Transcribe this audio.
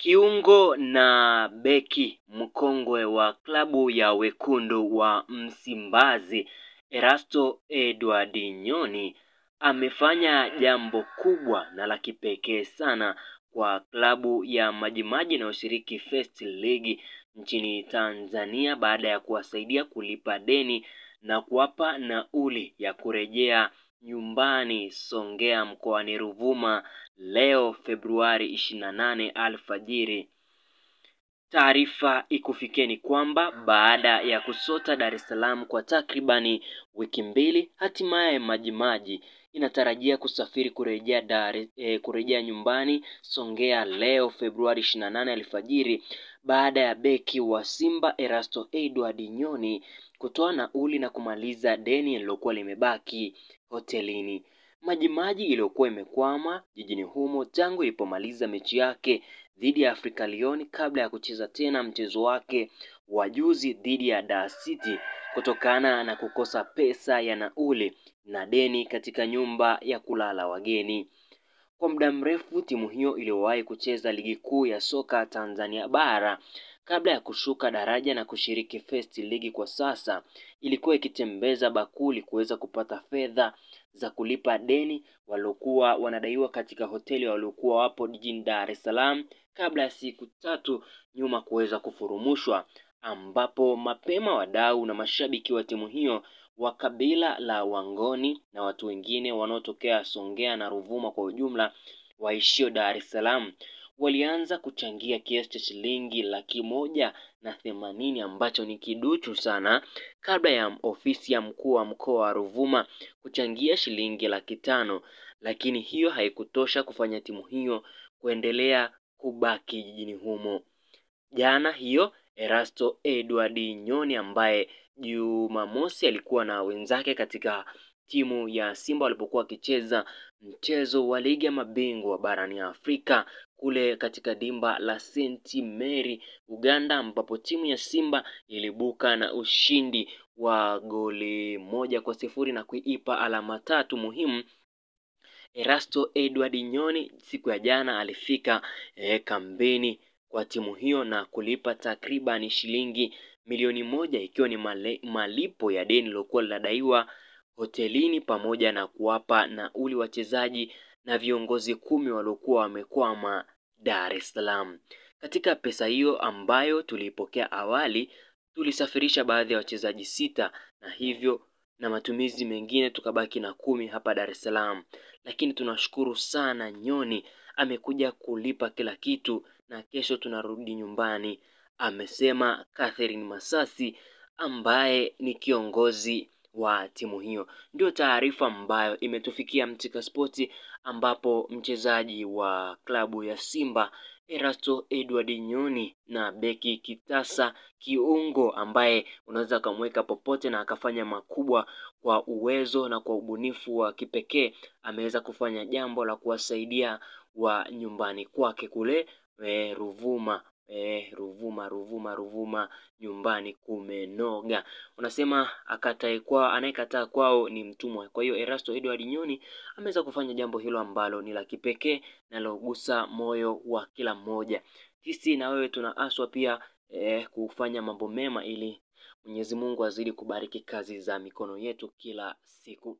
Kiungo na beki mkongwe wa klabu ya wekundu wa Msimbazi Erasto Edward Nyoni amefanya jambo kubwa na la kipekee sana kwa klabu ya Majimaji inayoshiriki First League nchini Tanzania baada ya kuwasaidia kulipa deni na kuwapa nauli ya kurejea nyumbani Songea mkoani Ruvuma leo Februari 28 alfajiri. Taarifa ikufikeni kwamba baada ya kusota Dar es Salaam kwa takribani wiki mbili, hatimaye Majimaji inatarajia kusafiri kurejea Dar eh, kurejea nyumbani Songea leo Februari 28 alfajiri baada ya beki wa Simba Erasto Edward Nyoni kutoa nauli na kumaliza deni lililokuwa limebaki hotelini. Majimaji iliyokuwa imekwama jijini humo tangu ilipomaliza mechi yake dhidi ya Afrika Lyon kabla ya kucheza tena mchezo wake wa juzi dhidi ya Dar City kutokana na kukosa pesa ya nauli na deni katika nyumba ya kulala wageni. Kwa muda mrefu timu hiyo iliyowahi kucheza ligi kuu ya soka Tanzania bara kabla ya kushuka daraja na kushiriki First League kwa sasa ilikuwa ikitembeza bakuli kuweza kupata fedha za kulipa deni waliokuwa wanadaiwa katika hoteli waliokuwa wapo jijini Dar es Salaam kabla ya siku tatu nyuma kuweza kufurumushwa, ambapo mapema wadau na mashabiki wa timu hiyo wa kabila la Wangoni na watu wengine wanaotokea Songea na Ruvuma kwa ujumla waishio Dar es Salaam walianza kuchangia kiasi cha shilingi laki moja na themanini ambacho ni kiduchu sana, kabla ya ofisi ya mkuu wa mkoa wa Ruvuma kuchangia shilingi laki tano, lakini hiyo haikutosha kufanya timu hiyo kuendelea kubaki jijini humo. Jana hiyo Erasto Edward Nyoni ambaye Jumamosi alikuwa na wenzake katika timu ya Simba walipokuwa wakicheza mchezo wa ligi ya mabingwa barani Afrika kule katika dimba la St Mary Uganda, ambapo timu ya Simba ilibuka na ushindi wa goli moja kwa sifuri na kuipa alama tatu muhimu. Erasto Edward Nyoni siku ya jana alifika eh, kambini kwa timu hiyo na kulipa takriban shilingi milioni moja ikiwa ni male, malipo ya deni lilokuwa linadaiwa hotelini pamoja na kuwapa nauli wachezaji na viongozi kumi waliokuwa wamekwama Dar es Salaam. Katika pesa hiyo ambayo tuliipokea awali, tulisafirisha baadhi ya wachezaji sita na hivyo na matumizi mengine tukabaki na kumi hapa Dar es Salaam, lakini tunashukuru sana Nyoni amekuja kulipa kila kitu na kesho tunarudi nyumbani, amesema Catherine Masasi ambaye ni kiongozi wa timu hiyo. Ndio taarifa ambayo imetufikia Mtika Spoti, ambapo mchezaji wa klabu ya Simba Erasto Edward Nyoni na beki Kitasa kiungo ambaye unaweza ukamweka popote na akafanya makubwa kwa uwezo na kwa ubunifu wa kipekee, ameweza kufanya jambo la kuwasaidia wa nyumbani kwake kule e, Ruvuma eh, Ruvuma Ruvuma Ruvuma nyumbani kumenoga. Unasema akatae kwao, anayekataa kwao ni mtumwa. Kwa hiyo Erasto Edward Nyoni ameweza kufanya jambo hilo ambalo ni la kipekee na lilogusa moyo wa kila mmoja. Sisi na wewe tunaaswa pia eh, kufanya mambo mema ili Mwenyezi Mungu azidi kubariki kazi za mikono yetu kila siku.